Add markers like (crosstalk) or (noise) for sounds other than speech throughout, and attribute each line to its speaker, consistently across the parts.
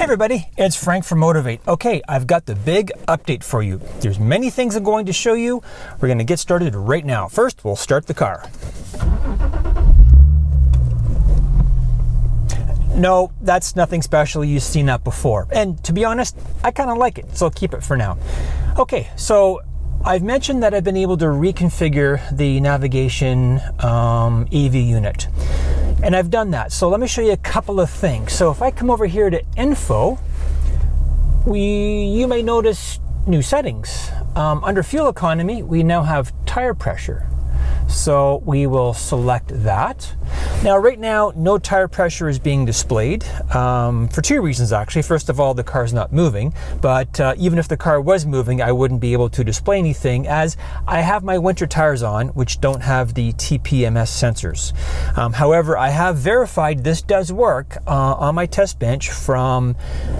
Speaker 1: Hey everybody, it's Frank from Motorvate. Okay, I've got the big update for you. There's many things I'm going to show you. We're going to get started right now. First, we'll start the car. No, that's nothing special. You've seen that before. And to be honest, I kind of like it, so I'll keep it for now. Okay, so I've mentioned that I've been able to reconfigure the navigation um, AV unit. And I've done that. So let me show you a couple of things. So if I come over here to info, we you may notice new settings. Um, under fuel economy, we now have tire pressure. So we will select that. Now, right now, no tire pressure is being displayed um, for two reasons, actually. First of all, the car is not moving, but uh, even if the car was moving, I wouldn't be able to display anything as I have my winter tires on, which don't have the TPMS sensors. Um, however, I have verified this does work uh, on my test bench from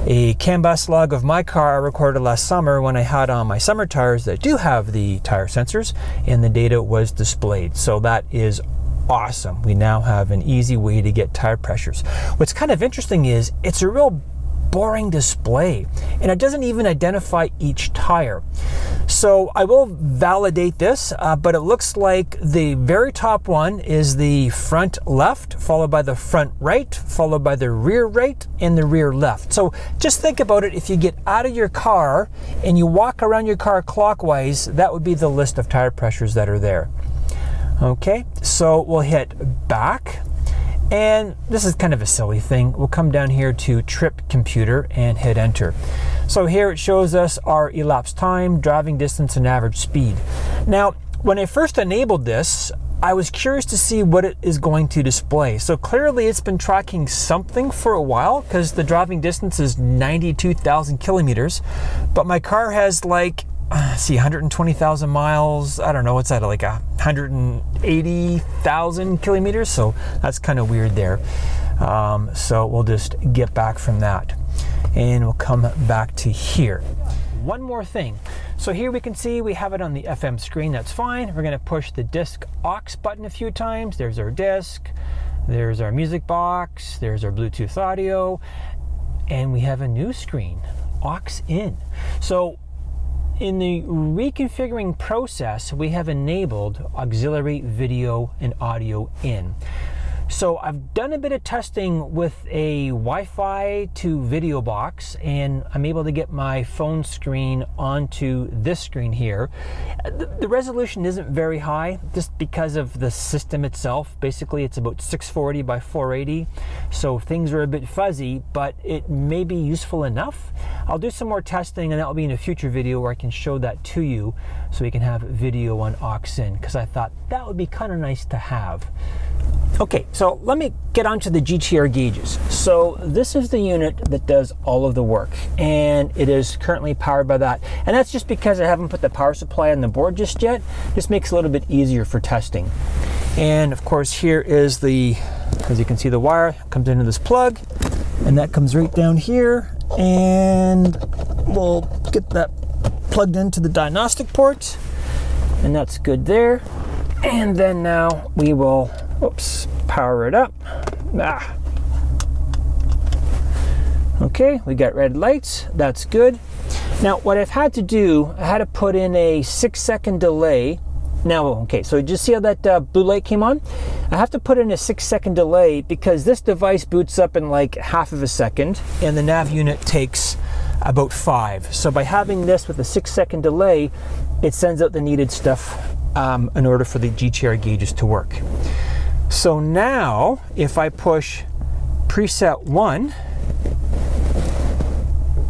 Speaker 1: a CAN bus log of my car I recorded last summer when I had on my summer tires that do have the tire sensors, and the data was displayed. So that is awesome. We now have an easy way to get tire pressures. What's kind of interesting is it's a real boring display and it doesn't even identify each tire. So I will validate this, uh, but it looks like the very top one is the front left, followed by the front right, followed by the rear right, and the rear left. So just think about it. If you get out of your car and you walk around your car clockwise, that would be the list of tire pressures that are there. Okay, so we'll hit back. And this is kind of a silly thing. We'll come down here to trip computer and hit enter. So here it shows us our elapsed time, driving distance, and average speed. Now, when I first enabled this, I was curious to see what it is going to display. So clearly it's been tracking something for a while because the driving distance is 92,000 kilometers, but my car has like see 120,000 miles. I don't know what's that like a 180,000 kilometers so that's kind of weird there. Um, so we'll just get back from that and we'll come back to here. One more thing. So here we can see we have it on the FM screen that's fine. We're going to push the disc aux button a few times. There's our disc there's our music box there's our Bluetooth audio and we have a new screen aux in. So in the reconfiguring process, we have enabled auxiliary video and audio in. So I've done a bit of testing with a Wi-Fi to video box and I'm able to get my phone screen onto this screen here. The resolution isn't very high just because of the system itself. Basically it's about 640 by 480 so things are a bit fuzzy but it may be useful enough. I'll do some more testing and that will be in a future video where I can show that to you so we can have video on in because I thought that would be kind of nice to have. Okay, so let me get onto the GTR gauges. So this is the unit that does all of the work and it is currently powered by that. And that's just because I haven't put the power supply on the board just yet. This makes it a little bit easier for testing. And of course here is the, as you can see the wire comes into this plug and that comes right down here and we'll get that plugged into the diagnostic port and that's good there. And then now we will Oops, power it up. Ah. Okay, we got red lights, that's good. Now, what I've had to do, I had to put in a six second delay. Now, okay, so just see how that uh, blue light came on? I have to put in a six second delay because this device boots up in like half of a second and the nav unit takes about five. So by having this with a six second delay, it sends out the needed stuff um, in order for the GTR gauges to work. So now, if I push preset one,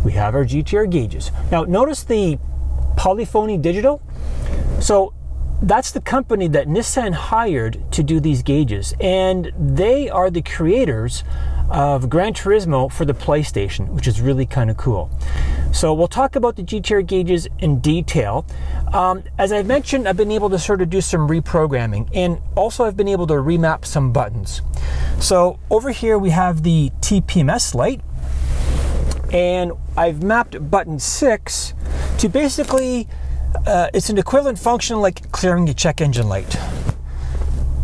Speaker 1: we have our GTR gauges. Now notice the polyphony digital. So that's the company that Nissan hired to do these gauges. And they are the creators of Gran Turismo for the PlayStation, which is really kind of cool. So we'll talk about the GTR gauges in detail. Um, as I've mentioned, I've been able to sort of do some reprogramming and also I've been able to remap some buttons. So over here we have the TPMS light and I've mapped button six to basically, uh, it's an equivalent function like clearing a check engine light.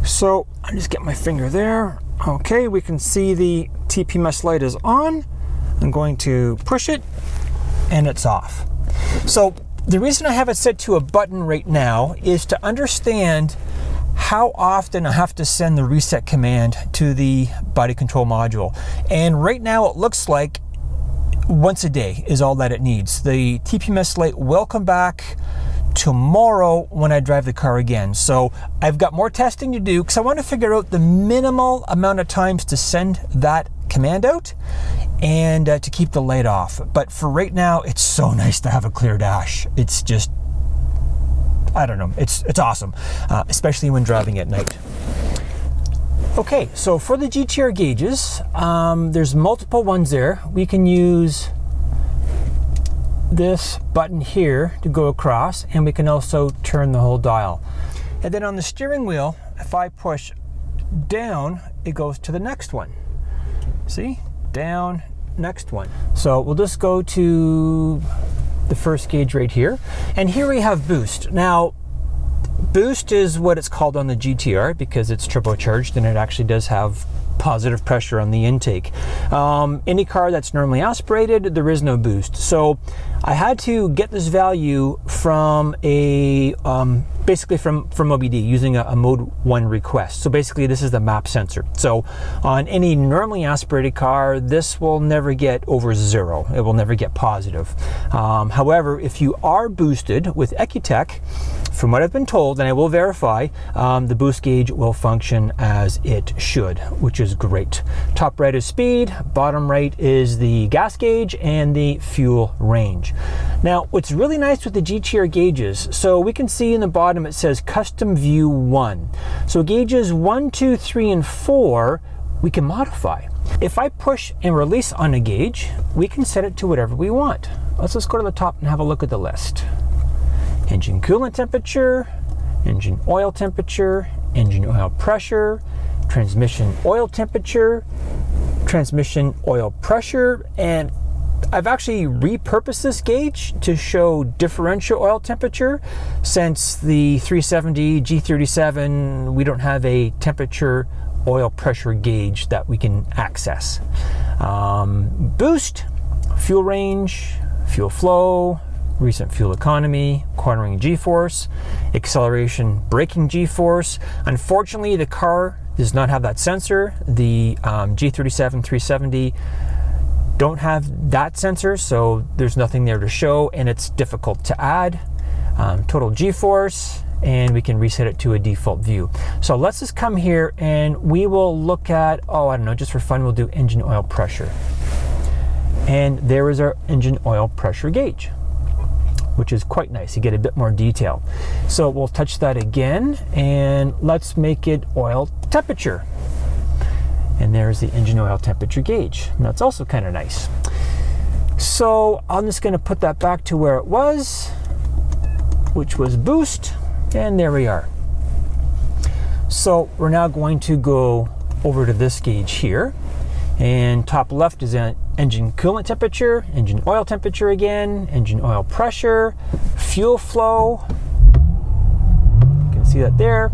Speaker 1: So I just get my finger there. Okay, we can see the TPMS light is on. I'm going to push it and it's off. So the reason I have it set to a button right now is to understand how often I have to send the reset command to the body control module. And right now it looks like once a day is all that it needs. The TPMS light will come back tomorrow when I drive the car again. So I've got more testing to do because I want to figure out the minimal amount of times to send that command out and uh, to keep the light off. But for right now, it's so (laughs) nice to have a clear dash. It's just, I don't know, it's, it's awesome, uh, especially when driving at night. Okay, so for the GTR gauges, um, there's multiple ones there. We can use this button here to go across and we can also turn the whole dial. And then on the steering wheel, if I push down, it goes to the next one. See? Down, next one. So we'll just go to the first gauge right here. And here we have boost. Now, boost is what it's called on the GTR because it's turbocharged and it actually does have positive pressure on the intake. Um, any car that's normally aspirated, there is no boost. So I had to get this value from a um, basically from from OBD using a, a, mode one request. So basically, this is the map sensor. So on any normally aspirated car, this will never get over zero. It will never get positive. Um, however, if you are boosted with EcuTek, from what I've been told, and I will verify, um, the boost gauge will function as it should, which is great. Top right is speed, bottom right is the gas gauge and the fuel range. Now, what's really nice with the GTR gauges, so we can see in the bottom it says custom view 1. So gauges 1, 2, 3, and 4 we can modify. If I push and release on a gauge, we can set it to whatever we want. Let's just go to the top and have a look at the list engine coolant temperature, engine oil temperature, engine oil pressure, transmission oil temperature, transmission oil pressure, and I've actually repurposed this gauge to show differential oil temperature since the 370 G37 we don't have a temperature oil pressure gauge that we can access. Um, boost, fuel range, fuel flow, recent fuel economy, cornering g-force, acceleration braking g-force. Unfortunately, the car does not have that sensor. The um, G37 370 don't have that sensor, so there's nothing there to show, and it's difficult to add. Um, total g-force, and we can reset it to a default view. So let's just come here and we will look at, oh, I don't know, just for fun, we'll do engine oil pressure. And there is our engine oil pressure gauge which is quite nice. You get a bit more detail. So we'll touch that again and let's make it oil temperature. And there's the engine oil temperature gauge. And that's also kind of nice. So I'm just going to put that back to where it was, which was boost. And there we are. So we're now going to go over to this gauge here. And top left is an engine coolant temperature, engine oil temperature again, engine oil pressure, fuel flow. You can see that there.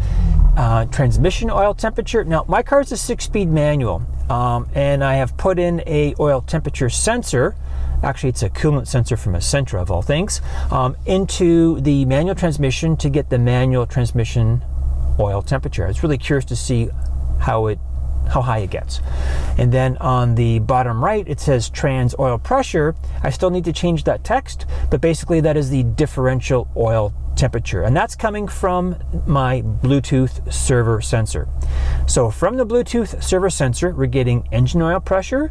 Speaker 1: Uh, transmission oil temperature. Now, my car is a six-speed manual, um, and I have put in a oil temperature sensor. Actually, it's a coolant sensor from a Sentra of all things, um, into the manual transmission to get the manual transmission oil temperature. I was really curious to see how it how high it gets. And then on the bottom right, it says trans oil pressure. I still need to change that text, but basically that is the differential oil temperature. And that's coming from my Bluetooth server sensor. So from the Bluetooth server sensor, we're getting engine oil pressure,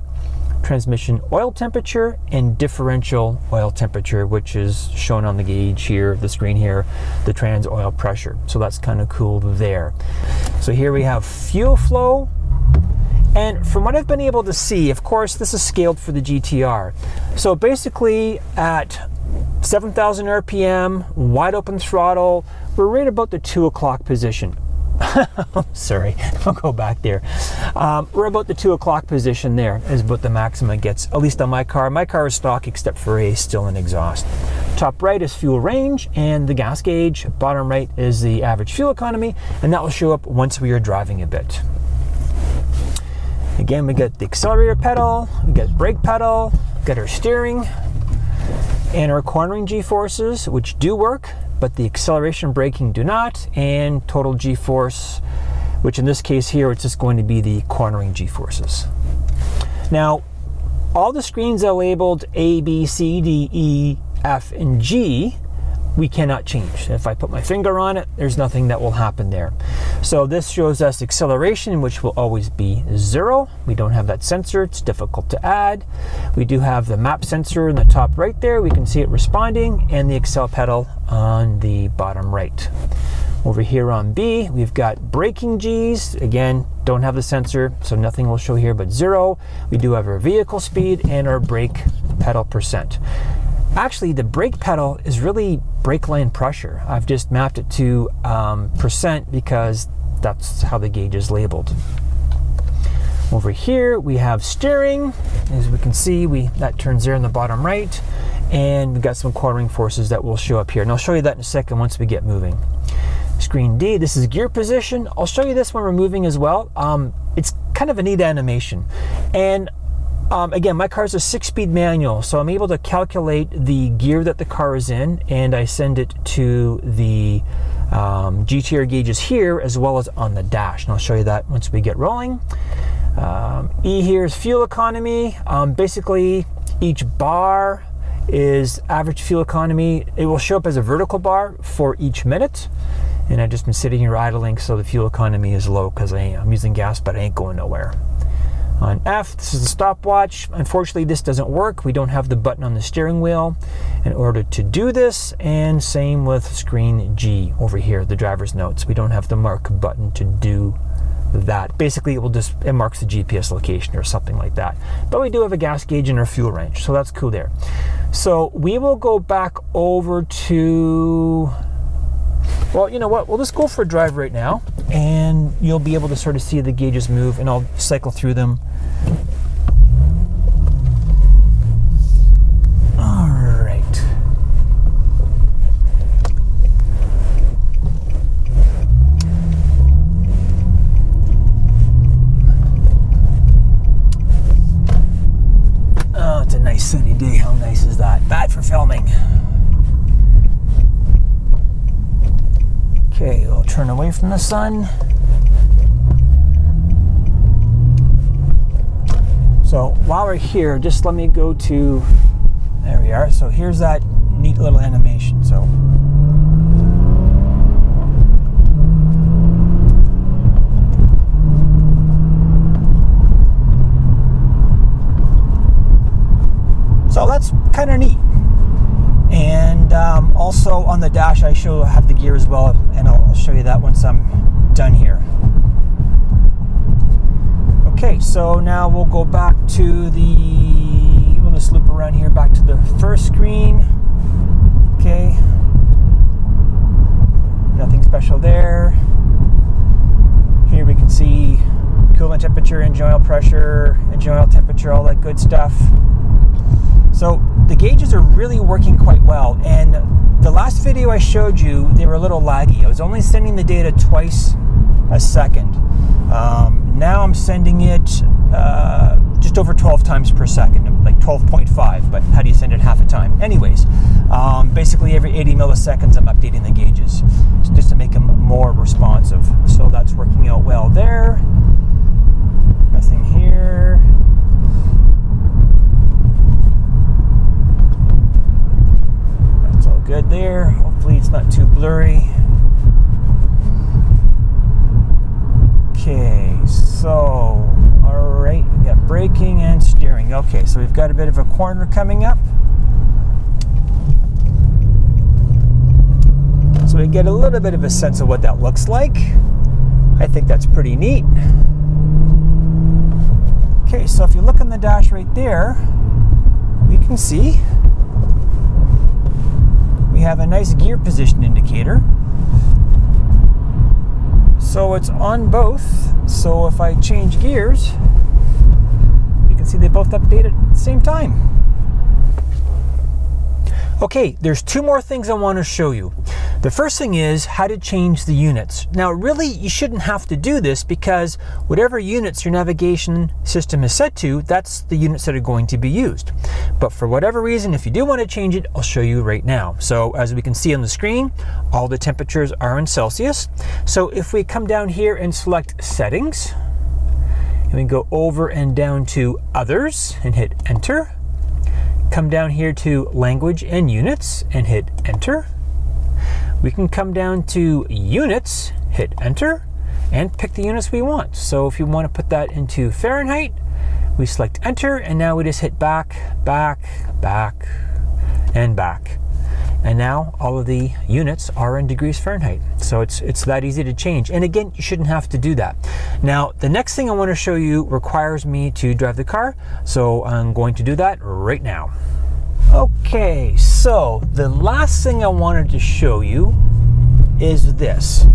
Speaker 1: transmission oil temperature and differential oil temperature, which is shown on the gauge here, the screen here, the trans oil pressure. So that's kind of cool there. So here we have fuel flow, and from what I've been able to see, of course, this is scaled for the GTR. So basically at 7,000 RPM, wide open throttle, we're right about the two o'clock position. (laughs) Sorry, (laughs) I'll go back there. Um, we're about the two o'clock position there is about the maximum gets, at least on my car. My car is stock except for a Stillen exhaust. Top right is fuel range and the gas gauge. Bottom right is the average fuel economy, and that will show up once we are driving a bit. Again, we got the accelerator pedal, we got brake pedal, got our steering and our cornering g-forces, which do work, but the acceleration braking do not, and total g-force, which in this case here, it's just going to be the cornering g-forces. Now, all the screens are labeled A, B, C, D, E, F, and G we cannot change. If I put my finger on it, there's nothing that will happen there. So this shows us acceleration, which will always be zero. We don't have that sensor, it's difficult to add. We do have the map sensor in the top right there. We can see it responding and the accel pedal on the bottom right. Over here on B, we've got braking Gs. Again, don't have the sensor, so nothing will show here but zero. We do have our vehicle speed and our brake pedal percent. Actually, the brake pedal is really brake line pressure. I've just mapped it to um, percent because that's how the gauge is labeled. Over here we have steering. As we can see, we that turns there in the bottom right. And we've got some cornering forces that will show up here. And I'll show you that in a second once we get moving. Screen D, this is gear position. I'll show you this when we're moving as well. Um, it's kind of a neat animation. And um, again, my car is a six-speed manual, so I'm able to calculate the gear that the car is in, and I send it to the um, GTR gauges here as well as on the dash. And I'll show you that once we get rolling. Um, e here is fuel economy. Um, basically, each bar is average fuel economy. It will show up as a vertical bar for each minute. And I've just been sitting here idling, so the fuel economy is low because I'm using gas, but I ain't going nowhere. On F, this is the stopwatch. Unfortunately, this doesn't work. We don't have the button on the steering wheel in order to do this. And same with screen G over here, the driver's notes. We don't have the mark button to do that. Basically, it will just it marks the GPS location or something like that. But we do have a gas gauge in our fuel range, so that's cool there. So we will go back over to well, you know what? We'll just go for a drive right now, and you'll be able to sort of see the gauges move, and I'll cycle through them all right. Oh, it's a nice sunny day. How nice is that? Bad for filming. Okay, we'll turn away from the sun. So while we're here, just let me go to, there we are. So here's that neat little animation. So So that's kind of neat. And um, also on the dash, I show have the gear as well, and I'll, I'll show you that once I'm done here. Okay, so now we'll go back to the, we'll just loop around here back to the first screen. Okay. Nothing special there. Here we can see coolant temperature, engine oil pressure, engine oil temperature, all that good stuff. So the gauges are really working quite well. And the last video I showed you, they were a little laggy. I was only sending the data twice a second. Um, now I'm sending it uh, just over 12 times per second, like 12.5, but how do you send it half a time? Anyways, um, basically every 80 milliseconds I'm updating the gauges just to make them more responsive. So that's working out well there. Nothing here. That's all good there. Hopefully it's not too blurry. Okay, so, all right, we got braking and steering. Okay, so we've got a bit of a corner coming up. So we get a little bit of a sense of what that looks like. I think that's pretty neat. Okay, so if you look in the dash right there, we can see we have a nice gear position indicator. So it's on both. So if I change gears, see they both update at the same time. Okay, there's two more things I want to show you. The first thing is how to change the units. Now, really, you shouldn't have to do this because whatever units your navigation system is set to, that's the units that are going to be used. But for whatever reason, if you do want to change it, I'll show you right now. So as we can see on the screen, all the temperatures are in Celsius. So if we come down here and select settings, and we go over and down to others and hit enter, come down here to language and units and hit enter, we can come down to units, hit enter, and pick the units we want. So if you want to put that into Fahrenheit, we select enter, and now we just hit back, back, back, and back. And now all of the units are in degrees Fahrenheit. So it's, it's that easy to change. And again, you shouldn't have to do that. Now, the next thing I want to show you requires me to drive the car. So I'm going to do that right now. Okay, so the last thing I wanted to show you is this.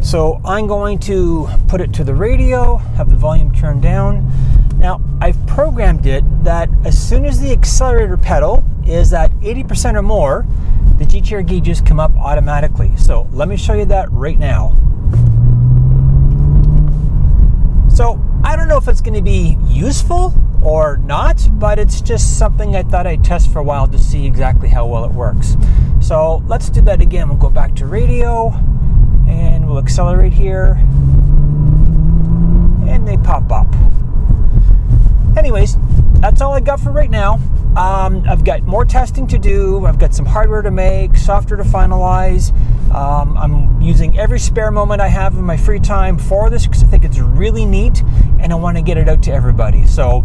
Speaker 1: So I'm going to put it to the radio, have the volume turned down. Now I've programmed it that as soon as the accelerator pedal is at 80% or more, the GTR gauges come up automatically. So let me show you that right now. So I don't know if it's going to be useful or not, but it's just something I thought I'd test for a while to see exactly how well it works. So let's do that again. We'll go back to radio and we'll accelerate here and they pop up. Anyways, that's all I got for right now. Um, I've got more testing to do. I've got some hardware to make, software to finalize. Um, I'm using every spare moment I have in my free time for this because I think it's really neat and I want to get it out to everybody. So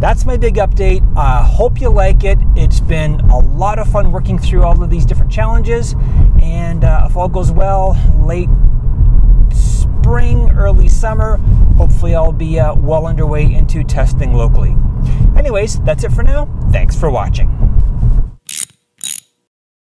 Speaker 1: that's my big update. I uh, hope you like it. It's been a lot of fun working through all of these different challenges. And uh, if all goes well, late spring, early summer, hopefully I'll be uh, well underway into testing locally. Anyways, that's it for now. Thanks for watching.